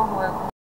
того, як